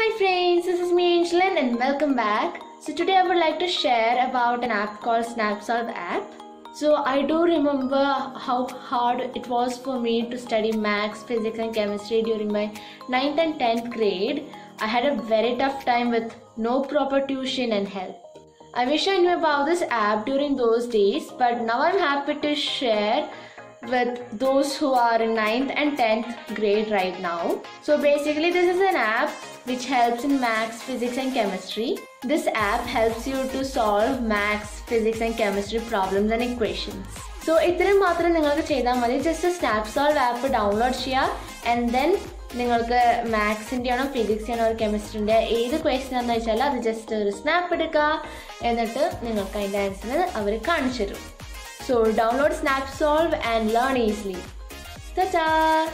Hi friends, this is me Angelin and welcome back. So today I would like to share about an app called SnapSolve app. So I do remember how hard it was for me to study maths, physics and chemistry during my 9th and 10th grade. I had a very tough time with no proper tuition and help. I wish I knew about this app during those days, but now I'm happy to share with those who are in 9th and 10th grade right now. So basically this is an app which helps in maths, physics and chemistry. This app helps you to solve maths, physics and chemistry problems and equations. So ഇത്രയും മാത്രം നിങ്ങൾക്ക് ചെയ്താൽ മതി just Snap Solve app download ചെയ്യുക and then നിങ്ങൾക്ക് മാത്സിന്റെ ആണോ ഫിസിക്സിന്റെ ആണോ കെമിസ്ട്രിന്റെ ഏത് ക്വസ്റ്റ്യൻ എന്ന് വെച്ചാൽ അത് ജസ്റ്റ് ഒരു സ്നാപ്പ് എടുക്കുക എന്നിട്ട് നിങ്ങൾക്ക് അതിന്റെ ആൻസർ അവർ കാണിച്ചു തരും So download SnapSolve and learn easily. Ta-ta!